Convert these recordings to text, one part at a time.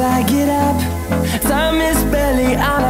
I get up. Time is barely on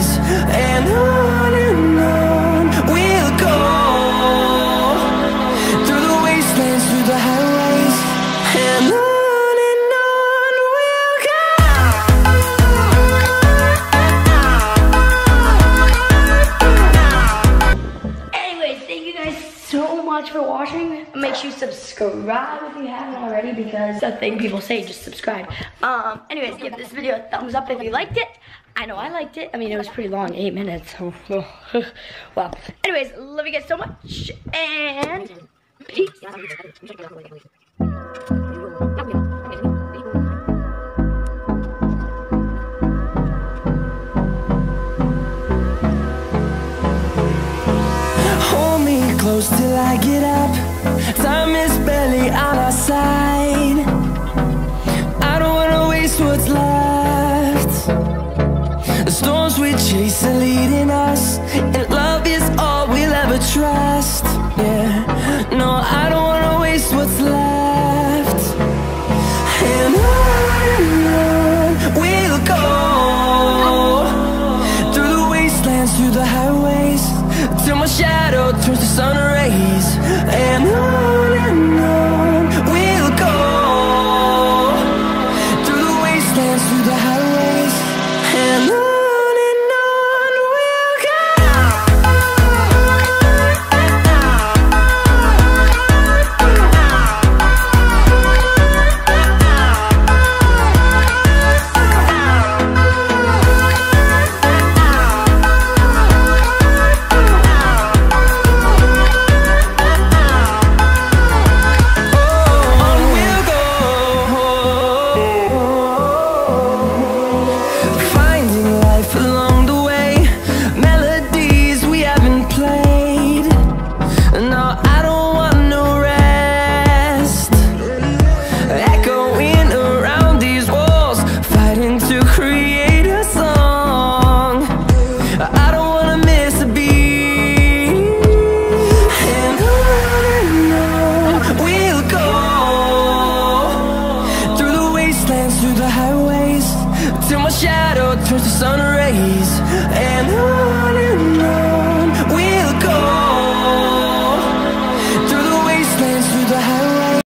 days much for watching. Make sure you subscribe if you haven't already because the thing people say, just subscribe. Um, anyways, give this video a thumbs up if you liked it. I know I liked it. I mean, it was pretty long, eight minutes. well, anyways, love you guys so much and peace. I get up, time is and who?